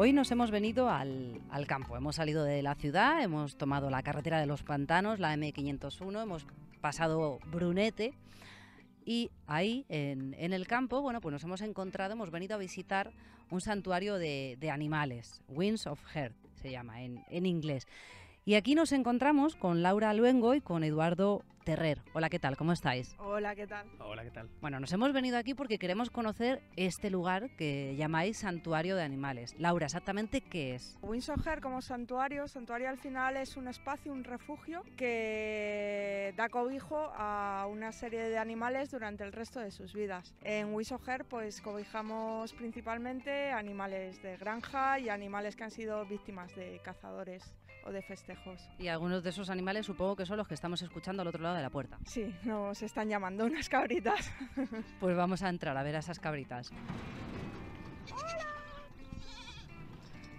Hoy nos hemos venido al, al, campo, hemos salido de la ciudad, hemos tomado la carretera de los pantanos, la M501, hemos pasado Brunete y ahí en, en, el campo, bueno, pues nos hemos encontrado, hemos venido a visitar un santuario de, de animales, Winds of Heart se llama en, en inglés. Y aquí nos encontramos con Laura Luengo y con Eduardo Terrer. Hola, ¿qué tal? ¿Cómo estáis? Hola, ¿qué tal? Hola, ¿qué tal? Bueno, nos hemos venido aquí porque queremos conocer este lugar que llamáis Santuario de Animales. Laura, ¿exactamente qué es? Winsoher como santuario, santuario al final es un espacio, un refugio que da cobijo a una serie de animales durante el resto de sus vidas. En Winsoher pues cobijamos principalmente animales de granja y animales que han sido víctimas de cazadores o de festejos. Y algunos de esos animales supongo que son los que estamos escuchando al otro lado de la puerta. Sí, nos están llamando unas cabritas. Pues vamos a entrar a ver a esas cabritas.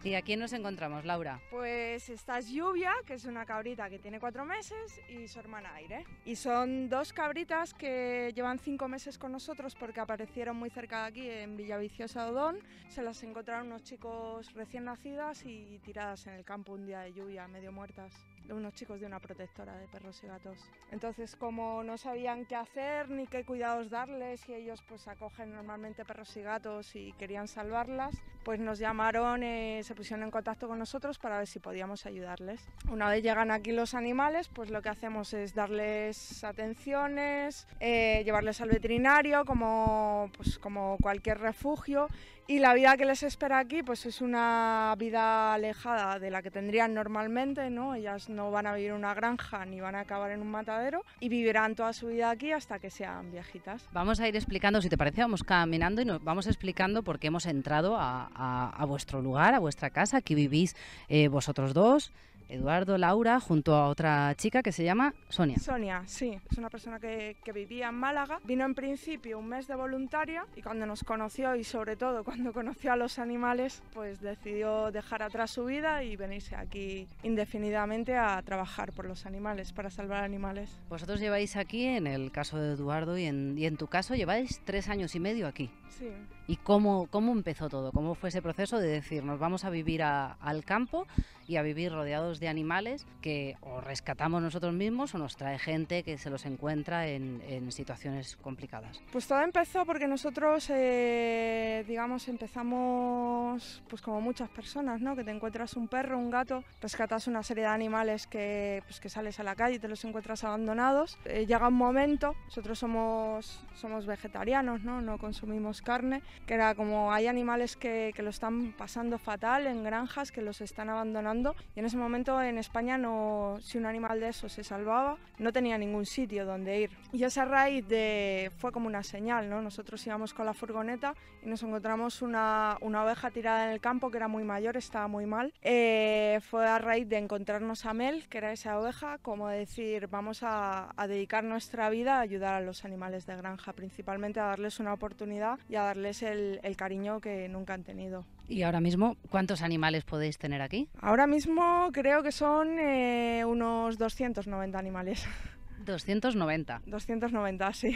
¿Y a quién nos encontramos, Laura? Pues esta es Lluvia, que es una cabrita que tiene cuatro meses, y su hermana Aire. Y son dos cabritas que llevan cinco meses con nosotros porque aparecieron muy cerca de aquí, en Villaviciosa Odón. Se las encontraron unos chicos recién nacidas y tiradas en el campo un día de lluvia, medio muertas. Unos chicos de una protectora de perros y gatos. Entonces, como no sabían qué hacer ni qué cuidados darles, y ellos pues acogen normalmente perros y gatos y querían salvarlas, pues nos llamaron. Eh, se pusieron en contacto con nosotros para ver si podíamos ayudarles. Una vez llegan aquí los animales, pues lo que hacemos es darles atenciones, eh, llevarles al veterinario como, pues, como cualquier refugio y la vida que les espera aquí pues es una vida alejada de la que tendrían normalmente, ¿no? Ellas no van a vivir en una granja ni van a acabar en un matadero y vivirán toda su vida aquí hasta que sean viejitas. Vamos a ir explicando, si te parece, vamos caminando y nos vamos explicando por qué hemos entrado a vuestro lugar, a vuestra casa. Aquí vivís eh, vosotros dos, Eduardo, Laura, junto a otra chica que se llama Sonia. Sonia, sí, es una persona que, que, vivía en Málaga. Vino en principio un mes de voluntaria y cuando nos conoció y sobre todo cuando conoció a los animales, pues decidió dejar atrás su vida y venirse aquí indefinidamente a trabajar por los animales, para salvar animales. Vosotros lleváis aquí, en el caso de Eduardo y en, y en tu caso, lleváis tres años y medio aquí. Sí. ¿Y cómo, cómo empezó todo? ¿Cómo fue ese proceso de decir, nos vamos a vivir a, al campo y a vivir rodeados de animales que o rescatamos nosotros mismos o nos trae gente que se los encuentra en, en situaciones complicadas? Pues todo empezó porque nosotros, eh, digamos, empezamos pues como muchas personas, ¿no? Que te encuentras un perro, un gato, rescatas una serie de animales que, pues que sales a la calle y te los encuentras abandonados. Eh, llega un momento, nosotros somos, somos vegetarianos, ¿no? No consumimos carne, que era como hay animales que, que lo están pasando fatal en granjas, que los están abandonando y en ese momento en España no, si un animal de eso se salvaba, no tenía ningún sitio donde ir. Y esa raíz de, fue como una señal, ¿no? Nosotros íbamos con la furgoneta y nos encontramos una, una oveja tirada en el campo que era muy mayor, estaba muy mal. Eh, fue a raíz de encontrarnos a Mel, que era esa oveja, como decir, vamos a, dedicar nuestra vida a ayudar a los animales de granja, principalmente a darles una oportunidad y a darles el cariño que nunca han tenido. ¿Y ahora mismo cuántos animales podéis tener aquí? Ahora mismo creo que son eh, unos 290 animales. 290. 290, sí.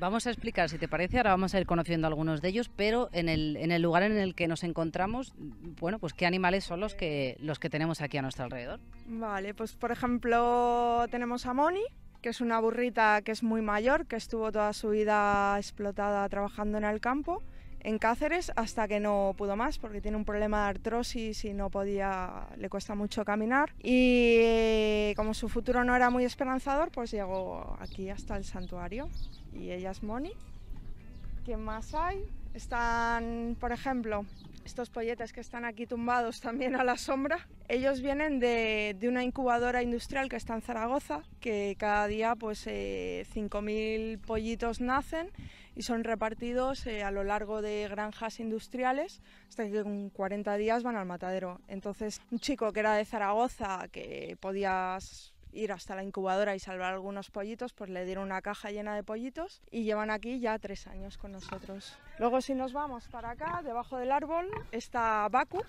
Vamos a explicar, si te parece, ahora vamos a ir conociendo algunos de ellos, pero en el, en el lugar en el que nos encontramos, bueno, pues qué animales son los que, los que tenemos aquí a nuestro alrededor. Vale, pues por ejemplo tenemos a Moni, que es una burrita que es muy mayor, que estuvo toda su vida explotada trabajando en el campo en Cáceres hasta que no pudo más porque tiene un problema de artrosis y no podía, le cuesta mucho caminar y como su futuro no era muy esperanzador pues llegó aquí hasta el santuario y ella es Moni. ¿Quién más hay? Están, por ejemplo, estos polletes que están aquí tumbados también a la sombra, ellos vienen de, de, una incubadora industrial que está en Zaragoza, que cada día pues eh, 5.000 pollitos nacen y son repartidos eh, a lo largo de granjas industriales hasta que en 40 días van al matadero. Entonces un chico que era de Zaragoza, que podías ir hasta la incubadora y salvar algunos pollitos, pues le dieron una caja llena de pollitos y llevan aquí ya tres años con nosotros. Luego si nos vamos para acá, debajo del árbol, está Baku.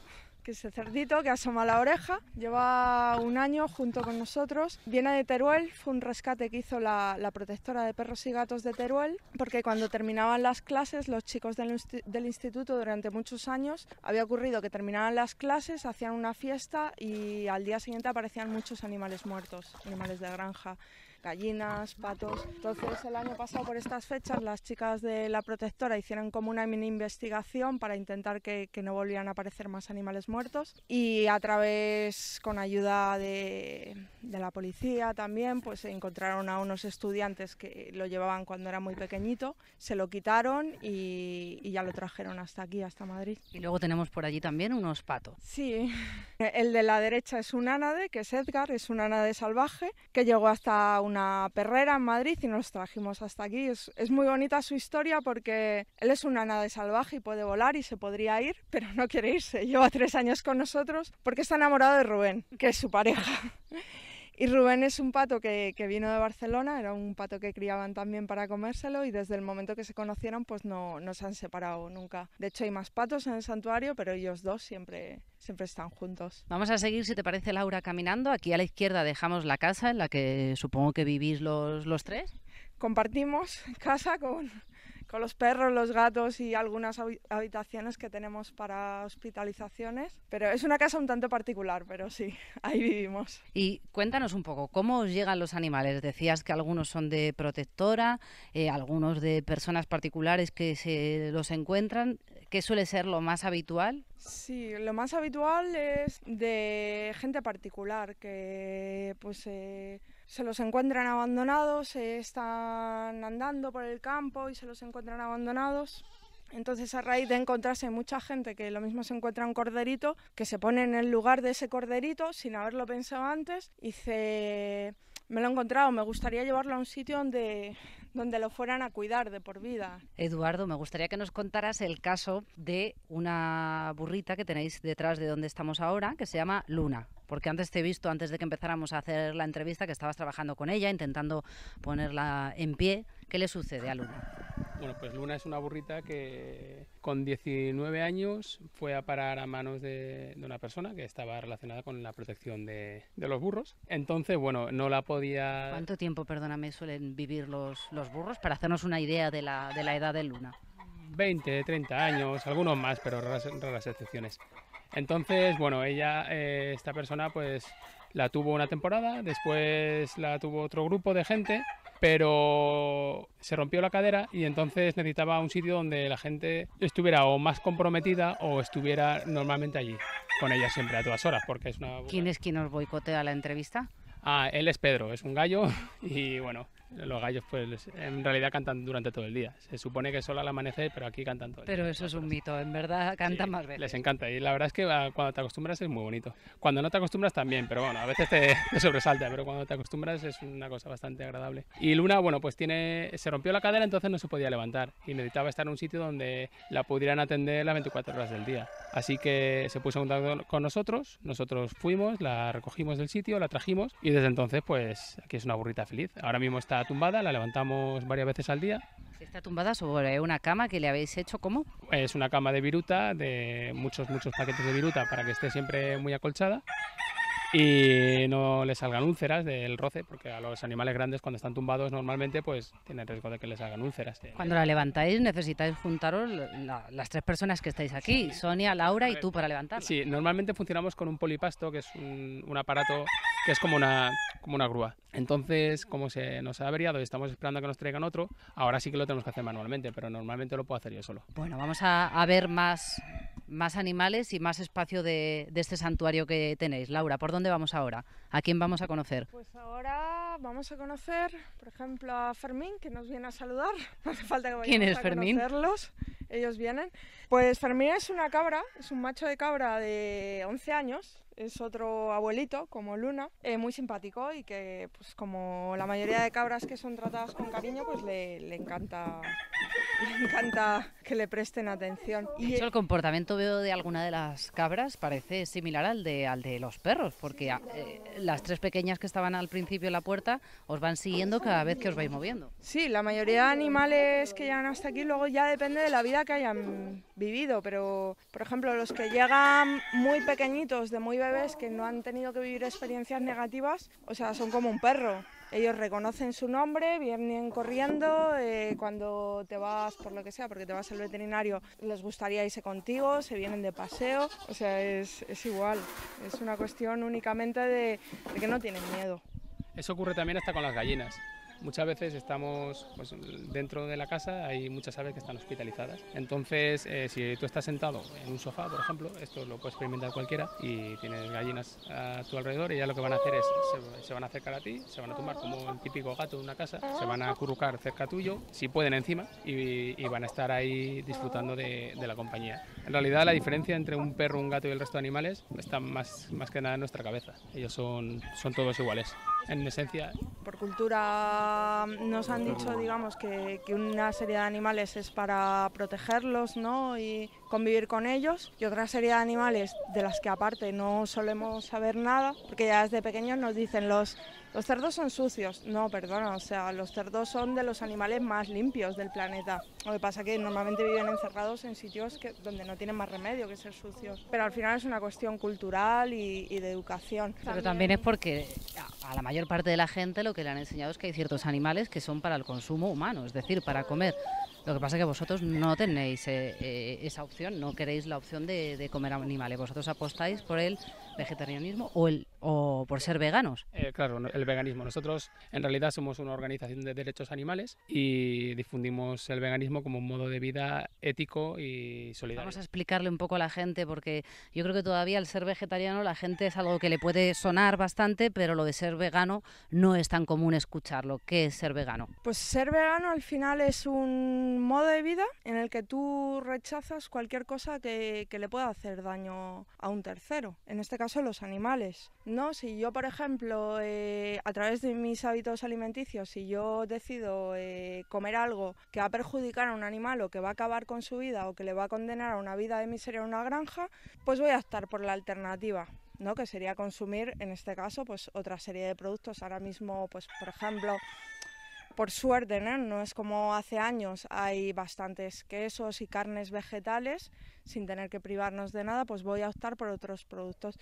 Que es el cerdito que asoma la oreja. Lleva un año junto con nosotros. Viene de Teruel, fue un rescate que hizo la, protectora de perros y gatos de Teruel, porque cuando terminaban las clases, los chicos del, del instituto durante muchos años, había ocurrido que terminaban las clases, hacían una fiesta y al día siguiente aparecían muchos animales muertos, animales de granja gallinas, patos. Entonces el año pasado por estas fechas las chicas de la protectora hicieron como una mini investigación para intentar que, no volvieran a aparecer más animales muertos y a través, con ayuda de, la policía también, pues encontraron a unos estudiantes que lo llevaban cuando era muy pequeñito, se lo quitaron y, y ya lo trajeron hasta aquí, hasta Madrid. Y luego tenemos por allí también unos patos. Sí, el de la derecha es un ánade, que es Edgar, es un ánade salvaje, que llegó hasta un una perrera en Madrid y nos trajimos hasta aquí. Es, muy bonita su historia porque él es una nave salvaje y puede volar y se podría ir, pero no quiere irse. Lleva tres años con nosotros porque está enamorado de Rubén, que es su pareja. Y Rubén es un pato que, vino de Barcelona, era un pato que criaban también para comérselo y desde el momento que se conocieron pues no, no se han separado nunca. De hecho hay más patos en el santuario, pero ellos dos siempre, siempre están juntos. Vamos a seguir, si te parece, Laura, caminando. Aquí a la izquierda dejamos la casa en la que supongo que vivís los, los tres. Compartimos casa con, con los perros, los gatos y algunas habitaciones que tenemos para hospitalizaciones. Pero es una casa un tanto particular, pero sí, ahí vivimos. Y cuéntanos un poco, ¿cómo os llegan los animales? Decías que algunos son de protectora, eh, algunos de personas particulares que se los encuentran. ¿Qué suele ser lo más habitual? Sí, lo más habitual es de gente particular que pues... Eh, se los encuentran abandonados, están andando por el campo y se los encuentran abandonados. Entonces, a raíz de encontrarse mucha gente que lo mismo se encuentra un corderito, que se pone en el lugar de ese corderito sin haberlo pensado antes, y dice, me lo he encontrado, me gustaría llevarlo a un sitio donde, donde lo fueran a cuidar de por vida. Eduardo, me gustaría que nos contaras el caso de una burrita que tenéis detrás de donde estamos ahora, que se llama Luna porque antes te he visto, antes de que empezáramos a hacer la entrevista, que estabas trabajando con ella, intentando ponerla en pie. ¿Qué le sucede a Luna? Bueno, pues Luna es una burrita que con 19 años fue a parar a manos de, una persona que estaba relacionada con la protección de, los burros. Entonces, bueno, no la podía... ¿Cuánto tiempo, perdóname, suelen vivir los, los burros para hacernos una idea de la, de la edad de Luna? 20, 30 años, algunos más, pero raras, raras excepciones. Entonces, bueno, ella, eh, esta persona, pues la tuvo una temporada, después la tuvo otro grupo de gente, pero se rompió la cadera y entonces necesitaba un sitio donde la gente estuviera o más comprometida o estuviera normalmente allí, con ella siempre a todas horas, porque es una... ¿Quién es quien nos boicotea la entrevista? Ah, él es Pedro, es un gallo y bueno, los gallos pues en realidad cantan durante todo el día. Se supone que solo al amanecer, pero aquí cantan todo el pero día. Pero eso es un mito, en verdad cantan más veces. Les encanta y la verdad es que ah, cuando te acostumbras es muy bonito. Cuando no te acostumbras también, pero bueno, a veces te, sobresalta, pero cuando te acostumbras es una cosa bastante agradable. Y Luna, bueno, pues tiene se rompió la cadera, entonces no se podía levantar y necesitaba estar en un sitio donde la pudieran atender las 24 horas del día. Así que se puso en contacto con nosotros, nosotros fuimos, la recogimos del sitio, la trajimos y desde entonces pues aquí es una burrita feliz. Ahora mismo está tumbada, la levantamos varias veces al día. ¿Está tumbada sobre una cama que le habéis hecho cómo? Es una cama de viruta, de muchos, muchos paquetes de viruta para que esté siempre muy acolchada y no les salgan úlceras del roce, porque a los animales grandes cuando están tumbados normalmente pues tienen riesgo de que les salgan úlceras. Cuando la levantáis necesitáis juntaros las tres personas que estáis aquí, Sonia, Laura y tú para levantarla. Sí, normalmente funcionamos con un polipasto, que es un, aparato que es como una, como una grúa. Entonces, como se nos ha averiado y estamos esperando a que nos traigan otro, ahora sí que lo tenemos que hacer manualmente, pero normalmente lo puedo hacer yo solo. Bueno, vamos a, a ver más más animales y más espacio de, este santuario que tenéis. Laura, ¿por dónde vamos ahora? ¿A quién vamos a conocer? Pues ahora vamos a conocer, por ejemplo, a Fermín, que nos viene a saludar. No hace falta que vayamos ¿Quién es a Fermín? conocerlos. Ellos vienen. Pues Fermín es una cabra, es un macho de cabra de 11 años. Es otro abuelito, como Luna, eh, muy simpático y que, pues como la mayoría de cabras que son tratadas con cariño, pues le, le encanta le encanta que le presten atención. Y eso el comportamiento veo de alguna de las cabras parece similar al de, al de los perros, porque eh, las tres pequeñas que estaban al principio en la puerta os van siguiendo cada vez que os vais moviendo. Sí, la mayoría de animales que llegan hasta aquí luego ya depende de la vida que hayan vivido, pero por ejemplo los que llegan muy pequeñitos, de muy bebés, que no han tenido que vivir experiencias negativas, o sea, son como un perro. Ellos reconocen su nombre, vienen corriendo, eh, cuando te vas por lo que sea, porque te vas al veterinario, les gustaría irse contigo, se vienen de paseo, o sea, es, es igual, es una cuestión únicamente de, de que no tienen miedo. Eso ocurre también hasta con las gallinas. Muchas veces estamos pues, dentro de la casa, hay muchas aves que están hospitalizadas. Entonces, eh, si tú estás sentado en un sofá, por ejemplo, esto lo puede experimentar cualquiera y tienes gallinas a tu alrededor y ya lo que van a hacer es, se, van a acercar a ti, se van a tomar como el típico gato de una casa, se van a acurrucar cerca tuyo, si pueden encima, y, van a estar ahí disfrutando de, de, la compañía. En realidad, la diferencia entre un perro, un gato y el resto de animales está más, más que nada en nuestra cabeza. Ellos son, son todos iguales en esencia. Por cultura nos han dicho, digamos, que, que, una serie de animales es para protegerlos, ¿no? Y convivir con ellos. Y otra serie de animales de las que aparte no solemos saber nada, porque ya desde pequeños nos dicen los los cerdos son sucios. No, perdona, o sea, los cerdos son de los animales más limpios del planeta. Lo que pasa es que normalmente viven encerrados en sitios que, donde no tienen más remedio que ser sucios. Pero al final es una cuestión cultural y, de educación. Pero también es porque a la mayor parte de la gente lo que le han enseñado es que hay ciertos animales que son para el consumo humano, es decir, para comer. Lo que pasa es que vosotros no tenéis eh, eh, esa opción, no queréis la opción de, de comer animales. Vosotros apostáis por el vegetarianismo o, el, o por ser veganos? Eh, claro, el veganismo. Nosotros en realidad somos una organización de derechos animales y difundimos el veganismo como un modo de vida ético y solidario. Vamos a explicarle un poco a la gente porque yo creo que todavía el ser vegetariano la gente es algo que le puede sonar bastante, pero lo de ser vegano no es tan común escucharlo. ¿Qué es ser vegano? Pues ser vegano al final es un modo de vida en el que tú rechazas cualquier cosa que, que le pueda hacer daño a un tercero. En este caso caso los animales. No, si yo, por ejemplo, eh, a través de mis hábitos alimenticios, si yo decido eh, comer algo que va a perjudicar a un animal o que va a acabar con su vida o que le va a condenar a una vida de miseria en una granja, pues voy a optar por la alternativa. ¿no? que sería consumir en este caso pues otra serie de productos ahora mismo pues por ejemplo por suerte, ¿no? no es como hace años, hay bastantes quesos y carnes vegetales, sin tener que privarnos de nada, pues voy a optar por otros productos.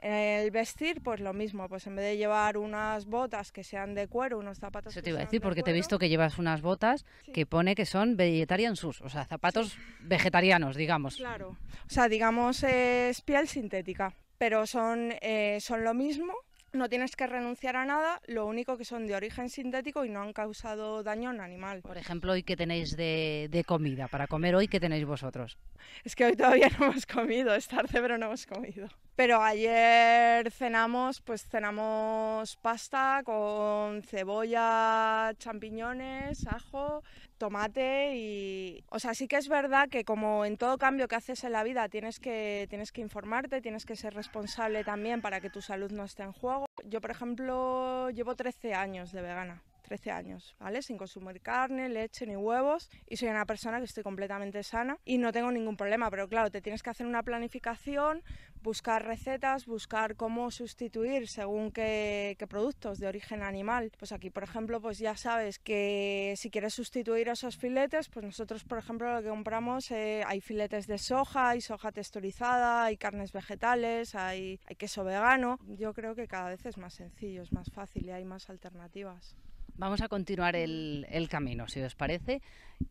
El vestir, pues lo mismo, pues en vez de llevar unas botas que sean de cuero, unos zapatos. Eso te iba a decir, porque te he visto que llevas unas botas que pone que son vegetarian sus, o sea, zapatos vegetarianos, digamos. Claro, o sea, digamos es piel sintética, pero son, eh, son lo mismo, no tienes que renunciar a nada, lo único que son de origen sintético y no han causado daño a un animal. Por ejemplo, hoy que tenéis de, comida, para comer hoy, ¿qué tenéis vosotros? Es que hoy todavía no hemos comido, es tarde pero no hemos comido. Pero ayer cenamos, pues cenamos pasta con cebolla, champiñones, ajo, tomate y... O sea, sí que es verdad que como en todo cambio que haces en la vida tienes que, tienes que informarte, tienes que ser responsable también para que tu salud no esté en juego. Yo, por ejemplo, llevo 13 años de vegana. 13 años, ¿vale? Sin consumir carne, leche ni huevos y soy una persona que estoy completamente sana y no tengo ningún problema, pero claro, te tienes que hacer una planificación, buscar recetas, buscar cómo sustituir según qué, productos de origen animal. Pues aquí, por ejemplo, pues ya sabes que si quieres sustituir esos filetes, pues nosotros, por ejemplo, lo que compramos, eh, hay filetes de soja, hay soja texturizada, hay carnes vegetales, hay, hay queso vegano. Yo creo que cada vez es más sencillo, es más fácil y hay más alternativas. Vamos a continuar el, camino, si os parece,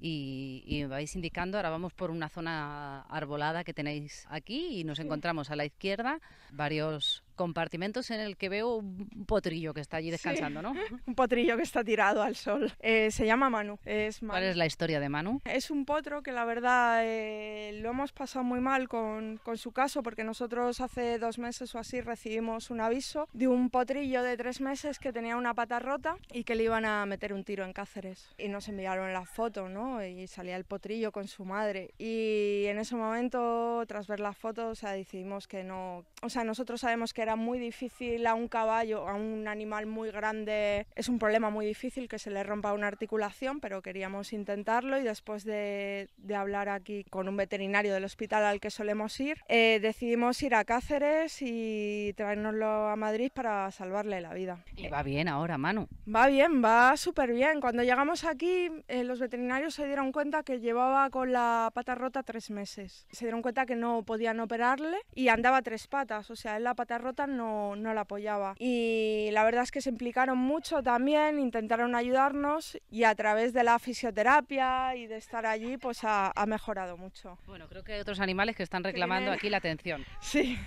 y, y, vais indicando, ahora vamos por una zona arbolada que tenéis aquí y nos encontramos a la izquierda varios compartimentos en el que veo un potrillo que está allí descansando, ¿no? un potrillo que está tirado al sol. Eh, se llama Manu. Es ¿Cuál es la historia de Manu? Es un potro que la verdad eh, lo hemos pasado muy mal con, con, su caso porque nosotros hace dos meses o así recibimos un aviso de un potrillo de tres meses que tenía una pata rota y que le iban a meter un tiro en Cáceres. Y nos enviaron la foto, ¿no? Y salía el potrillo con su madre. Y en ese momento, tras ver la foto, o sea, decidimos que no... O sea, nosotros sabemos que era muy difícil a un caballo, a un animal muy grande, es un problema muy difícil que se le rompa una articulación, pero queríamos intentarlo y después de, de hablar aquí con un veterinario del hospital al que solemos ir, eh, decidimos ir a Cáceres y traernoslo a Madrid para salvarle la vida. Y va bien ahora, Manu. Va bien, va súper bien. Cuando llegamos aquí, eh, los veterinarios se dieron cuenta que llevaba con la pata rota tres meses. Se dieron cuenta que no podían operarle y andaba tres patas, o sea, él la pata rota no, no la apoyaba. Y la verdad es que se implicaron mucho también, intentaron ayudarnos y a través de la fisioterapia y de estar allí, pues ha, ha mejorado mucho. Bueno, creo que hay otros animales que están reclamando aquí la atención. Sí,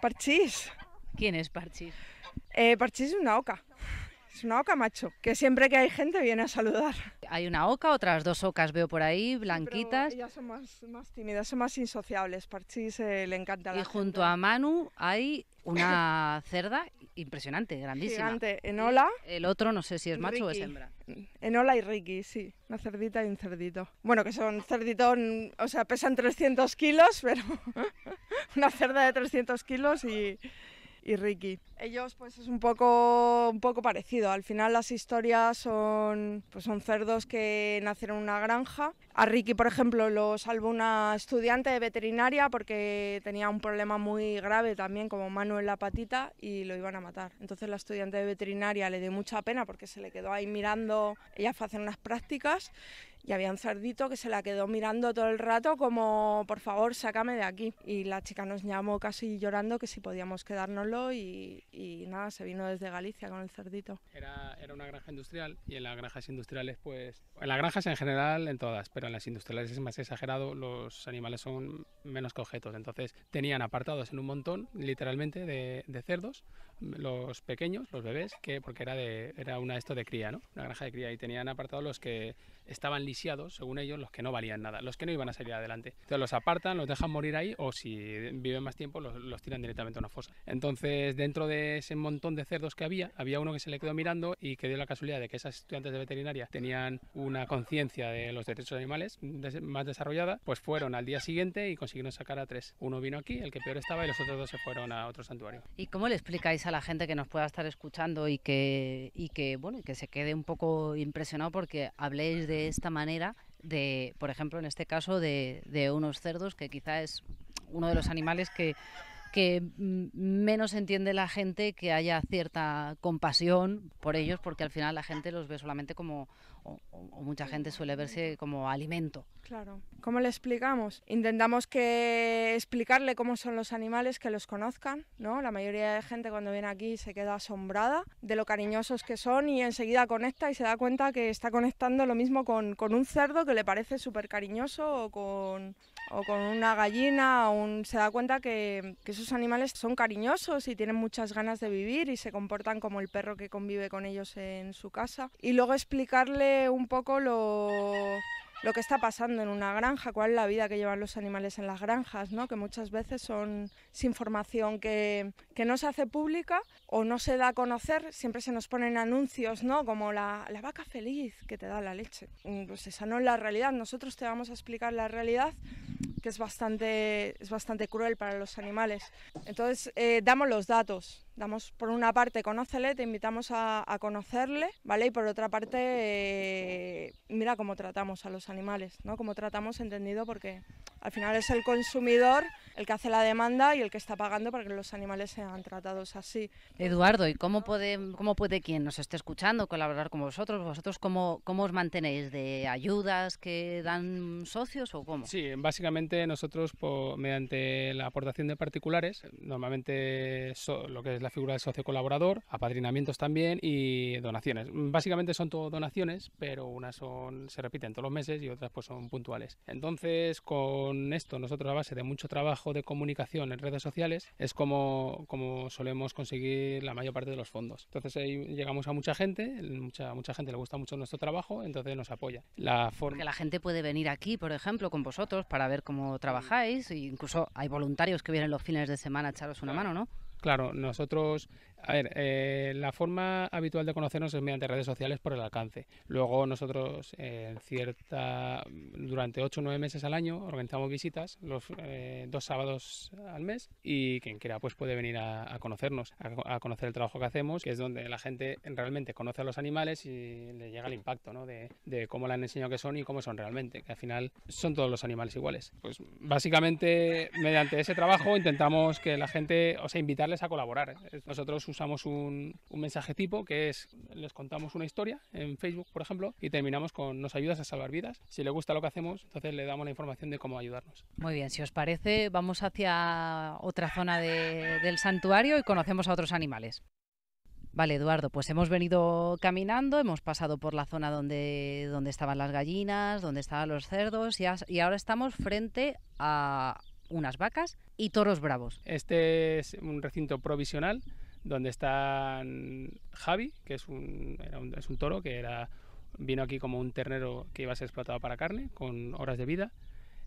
Parchís. ¿Quién es Parchís? Eh, Parchís es una oca. Es una oca macho, que siempre que hay gente viene a saludar. Hay una oca, otras dos ocas veo por ahí, blanquitas. ellas son más, más tímidas, son más insociables. Parchís eh, le encanta la Y junto gente. a Manu hay una cerda impresionante, grandísima. Gigante, Enola, El otro no sé si es macho o es Ricky. hembra. Enola y Ricky, sí. Una cerdita y un cerdito. Bueno, que son cerditos, o sea, pesan 300 kilos, pero una cerda de 300 kilos y, y Ricky. Ellos, pues es un poco, un poco parecido. Al final las historias son, pues son cerdos que nacieron en una granja. A Ricky, por ejemplo, lo salvó una estudiante de veterinaria porque tenía un problema muy grave también, como mano en la patita, y lo iban a matar. Entonces la estudiante de veterinaria le dio mucha pena porque se le quedó ahí mirando, ella fue a hacer unas prácticas y había un cerdito que se la quedó mirando todo el rato como, por favor, sácame de aquí. Y la chica nos llamó casi llorando que si podíamos quedárnoslo y, y nada, se vino desde Galicia con el cerdito. Era, era una granja industrial y en las granjas industriales, pues, en las granjas en general, en todas, pero en las industriales es más exagerado, los animales son menos que objetos. Entonces tenían apartados en un montón, literalmente, de, de cerdos, los pequeños, los bebés, que porque era, de, era una esto de cría, ¿no? Una granja de cría y tenían apartados los que estaban lisiados, según ellos, los que no valían nada, los que no iban a salir adelante. Entonces los apartan, los dejan morir ahí o si viven más tiempo los, los tiran directamente a una fosa. Entonces dentro de ese montón de cerdos que había, había uno que se le quedó mirando y que dio la casualidad de que esas estudiantes de veterinaria tenían una conciencia de los derechos animales más desarrollada, pues fueron al día siguiente y consiguieron sacar a tres. Uno vino aquí, el que peor estaba, y los otros dos se fueron a otro santuario. ¿Y cómo le explicáis a la gente que nos pueda estar escuchando y que, y que, bueno, y que se quede un poco impresionado porque habléis de esta manera de, por ejemplo, en este caso, de, de unos cerdos, que quizá es uno de los animales que, que menos entiende la gente que haya cierta compasión por ellos, porque al final la gente los ve solamente como, o mucha gente suele verse como alimento. Claro. ¿Cómo le explicamos? Intentamos que explicarle cómo son los animales, que los conozcan, ¿no? La mayoría de gente cuando viene aquí se queda asombrada de lo cariñosos que son y enseguida conecta y se da cuenta que está conectando lo mismo con, con un cerdo que le parece súper cariñoso o con, o con una gallina, un- se da cuenta que, que esos animales son cariñosos y tienen muchas ganas de vivir y se comportan como el perro que convive con ellos en su casa. Y luego explicarle un poco lo, lo que está pasando en una granja, cuál es la vida que llevan los animales en las granjas, ¿no? que muchas veces son es información que, no se hace pública o no se da a conocer, siempre se nos ponen anuncios, ¿no? como la, la vaca feliz que te da la leche. Pues esa no es la realidad, nosotros te vamos a explicar la realidad que es bastante, es bastante cruel para los animales. Entonces, eh, damos los datos. Damos, por una parte, conócele, te invitamos a, conocerle, ¿vale? Y por otra parte, eh, mira cómo tratamos a los animales, ¿no? Cómo tratamos entendido porque al final es el consumidor el que hace la demanda y el que está pagando para que los animales sean tratados así. Eduardo, ¿y cómo puede, cómo puede quien nos esté escuchando colaborar con vosotros? ¿Vosotros cómo, cómo os mantenéis? ¿De ayudas que dan socios o cómo? Sí, básicamente nosotros mediante la aportación de particulares, normalmente so- lo que es la figura de socio colaborador, apadrinamientos también y donaciones. Básicamente son todo donaciones, pero unas son se repiten todos los meses y otras pues son puntuales. Entonces, con esto nosotros a base de mucho trabajo de comunicación en redes sociales es como, como solemos conseguir la mayor parte de los fondos. Entonces ahí llegamos a mucha gente, mucha mucha gente le gusta mucho nuestro trabajo, entonces nos apoya. La forma Porque la gente puede venir aquí, por ejemplo, con vosotros para ver cómo trabajáis. e incluso hay voluntarios que vienen los fines de semana a echaros una mano, ¿no? Claro, nosotros, a ver, eh, la forma habitual de conocernos es mediante redes sociales por el alcance. Luego nosotros, eh, cierta, durante 8 o 9 meses al año, organizamos visitas los eh, dos sábados al mes y quien quiera pues puede venir a, conocernos, a, conocer el trabajo que hacemos, que es donde la gente realmente conoce a los animales y le llega el impacto ¿no? de, de cómo le han enseñado que son y cómo son realmente, que al final son todos los animales iguales. Pues básicamente mediante ese trabajo intentamos que la gente, o sea, invitarles a colaborar. Nosotros usamos un, un mensaje tipo que es, les contamos una historia en Facebook, por ejemplo, y terminamos con nos ayudas a salvar vidas. Si le gusta lo que hacemos, entonces le damos la información de cómo ayudarnos. Muy bien, si os parece, vamos hacia otra zona del santuario y conocemos a otros animales. Vale, Eduardo, pues hemos venido caminando, hemos pasado por la zona donde, donde estaban las gallinas, donde estaban los cerdos y, y ahora estamos frente a unas vacas y toros bravos. Este es un recinto provisional donde están Javi, que es un, es un toro que era, vino aquí como un ternero que iba a ser explotado para carne, con horas de vida.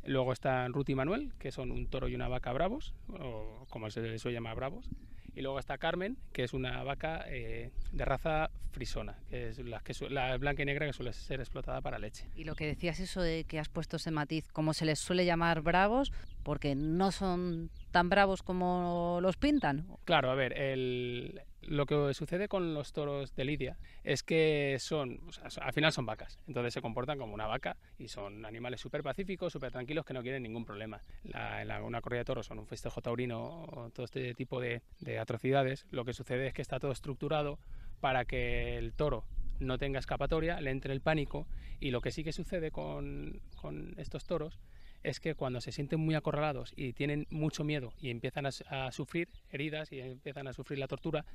Luego están Ruth y Manuel, que son un toro y una vaca bravos, o como se les suele llamar bravos. Y luego está Carmen, que es una vaca eh, de raza frisona, que es la, que la blanca y negra que suele ser explotada para leche. Y lo que decías eso de que has puesto ese matiz, como se les suele llamar bravos, porque no son tan bravos como los pintan. Claro, a ver, el, lo que sucede con los toros de Lidia es que son, al final son vacas, entonces se comportan como una vaca y son animales súper pacíficos, súper tranquilos que no quieren ningún problema. La, una corrida de toros son un festejo taurino o todo este tipo de, atrocidades, lo que sucede es que está todo estructurado para que el toro no tenga escapatoria, le entre el pánico y lo que sí que sucede con, con estos toros es que cuando se sienten muy acorralados y tienen mucho miedo y empiezan a, sufrir heridas y empiezan a sufrir la tortura,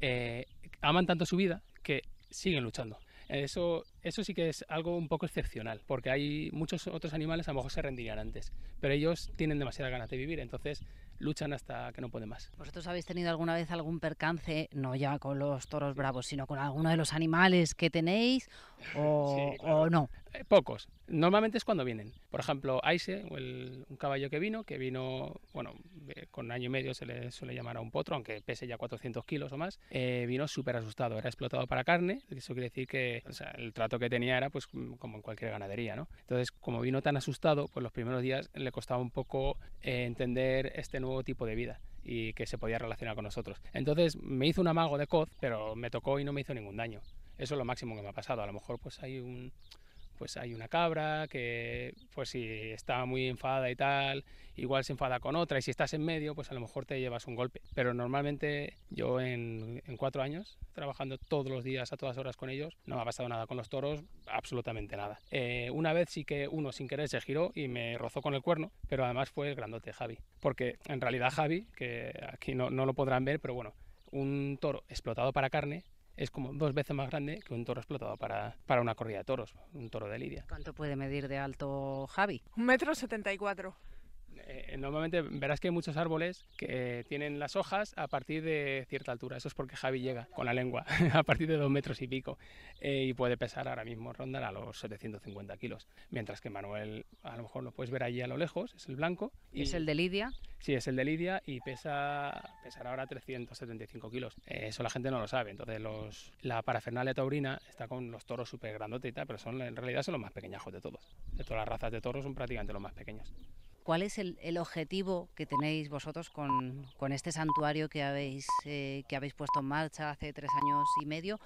eh, aman tanto su vida que siguen luchando. Eso, eso sí que es algo un poco excepcional, porque hay muchos otros animales a lo mejor se rendirían antes, pero ellos tienen demasiadas ganas de vivir, entonces luchan hasta que no pueden más. ¿Vosotros habéis tenido alguna vez algún percance, no ya con los toros bravos, sino con alguno de los animales que tenéis o, o no? Eh, pocos. Normalmente es cuando vienen. Por ejemplo, Aise, un caballo que vino, que vino, bueno, con año y medio se le suele llamar a un potro, aunque pese ya 400 kilos o más, eh, vino súper asustado. Era explotado para carne, eso quiere decir que el trato que tenía era pues como en cualquier ganadería, ¿no? Entonces, como vino tan asustado, pues los primeros días le costaba un poco eh, entender este nuevo tipo de vida y que se podía relacionar con nosotros. Entonces me hizo un amago de coz, pero me tocó y no me hizo ningún daño. Eso es lo máximo que me ha pasado. A lo mejor pues hay un, pues hay una cabra que pues si está muy enfadada y tal, igual se enfada con otra y si estás en medio pues a lo mejor te llevas un golpe. Pero normalmente yo en, cuatro años trabajando todos los días a todas horas con ellos no me ha pasado nada con los toros, absolutamente nada. Eh, una vez sí que uno sin querer se giró y me rozó con el cuerno, pero además fue el grandote Javi. Porque en realidad Javi, que aquí no, no lo podrán ver, pero bueno, un toro explotado para carne es como dos veces más grande que un toro explotado para, para una corrida de toros, un toro de lidia. ¿Cuánto puede medir de alto Javi? Un metro setenta y cuatro. Eh, normalmente verás que hay muchos árboles que tienen las hojas a partir de cierta altura. Eso es porque Javi llega con la lengua a partir de dos metros y pico eh, y puede pesar ahora mismo, rondar a los 750 kilos. Mientras que Manuel, a lo mejor lo puedes ver allí a lo lejos, es el blanco. ¿Y es el de Lidia? Sí, es el de Lidia y pesa pesará ahora 375 kilos. Eh, eso la gente no lo sabe. Entonces los, la parafernalia taurina está con los toros súper grandotes y tal, pero son, en realidad son los más pequeñajos de todos. De todas las razas de toros son prácticamente los más pequeños. ¿Cuál es el, objetivo que tenéis vosotros con, este santuario que habéis, eh, que habéis puesto en marcha hace tres años y medio?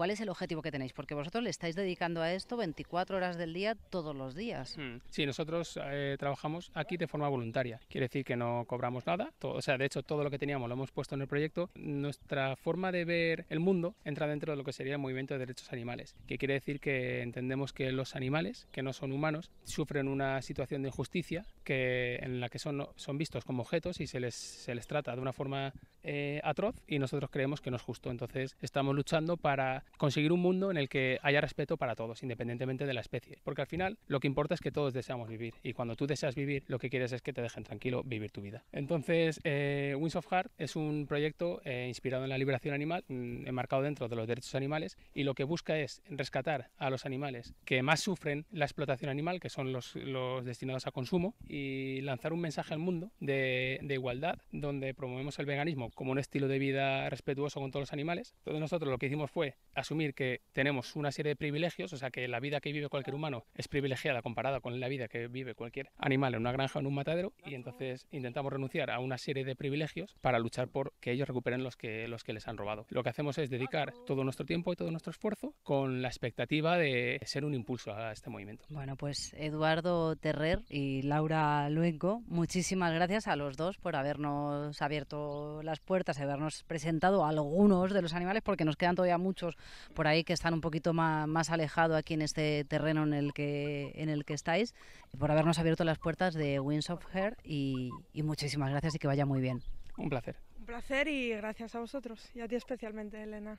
¿Cuál es el objetivo que tenéis? Porque vosotros le estáis dedicando a esto 24 horas del día todos los días. Hmm. Sí, nosotros eh, trabajamos aquí de forma voluntaria. Quiere decir que no cobramos nada. o sea, de hecho, todo lo que teníamos lo hemos puesto en el proyecto. Nuestra forma de ver el mundo entra dentro de lo que sería el movimiento de derechos animales, que quiere decir que entendemos que los animales, que no son humanos, sufren una situación de injusticia que, en la que son, son vistos como objetos y se les, se les trata de una forma eh, atroz y nosotros creemos que no es justo. Entonces, estamos luchando para conseguir un mundo en el que haya respeto para todos, independientemente de la especie. Porque al final lo que importa es que todos deseamos vivir y cuando tú deseas vivir, lo que quieres es que te dejen tranquilo vivir tu vida. Entonces, eh, Wings of Heart es un proyecto eh, inspirado en la liberación animal, mm, enmarcado dentro de los derechos animales y lo que busca es rescatar a los animales que más sufren la explotación animal, que son los, los destinados a consumo, y, lanzar un mensaje al mundo de, de, igualdad, donde promovemos el veganismo como un estilo de vida respetuoso con todos los animales. Entonces nosotros lo que hicimos fue asumir que tenemos una serie de privilegios, o sea que la vida que vive cualquier humano es privilegiada comparada con la vida que vive cualquier animal en una granja o en un matadero y entonces intentamos renunciar a una serie de privilegios para luchar por que ellos recuperen los que, los que les han robado. Lo que hacemos es dedicar todo nuestro tiempo y todo nuestro esfuerzo con la expectativa de ser un impulso a este movimiento. Bueno, pues Eduardo Terrer y Laura Luenco, muchísimas gracias a los dos por habernos abierto las puertas, habernos presentado algunos de los animales, porque nos quedan todavía muchos por ahí que están un poquito más, más alejados aquí en este terreno en el que, en el que estáis, por habernos abierto las puertas de Winds of Hair y, y muchísimas gracias y que vaya muy bien. Un placer. Un placer y gracias a vosotros y a ti especialmente, Elena.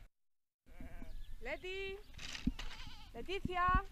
Leti, Leticia.